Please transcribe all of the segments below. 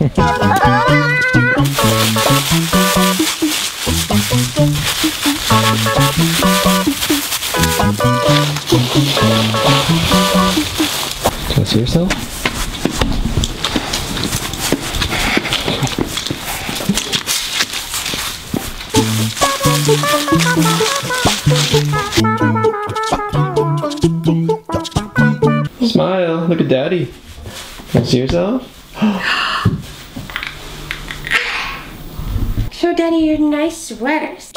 Can you see yourself? Smile, look at daddy. Can you see yourself? Show Daddy your nice sweaters.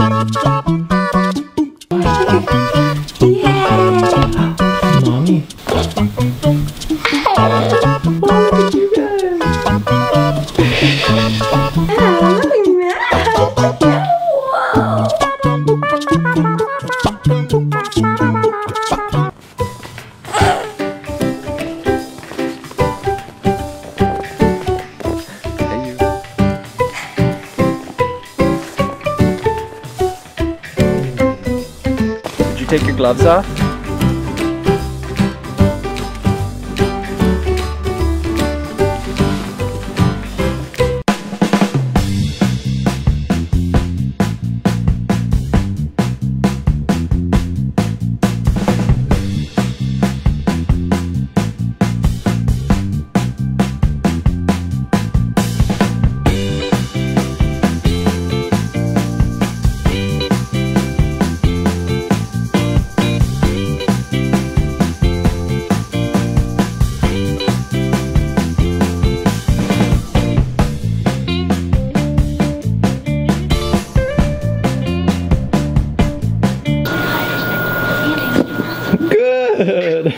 Take your gloves off? Good.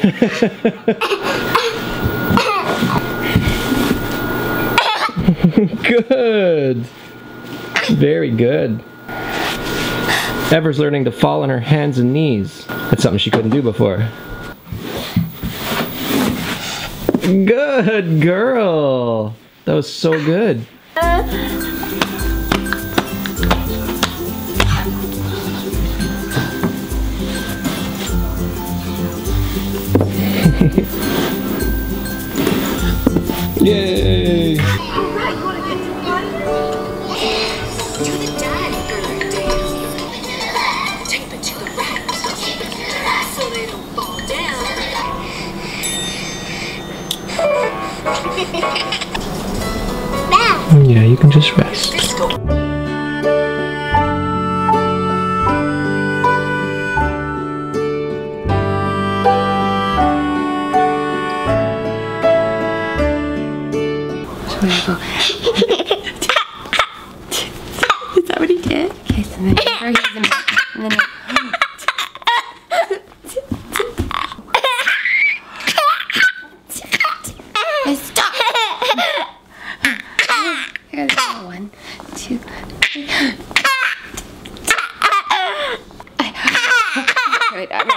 good. Very good. Ever's learning to fall on her hands and knees. That's something she couldn't do before. Good girl. That was so good. Down. Yeah, you can just rest. Is that what he did? Okay, so then or he's in and then he, stop! Here, another one, two, three. Wait, I'm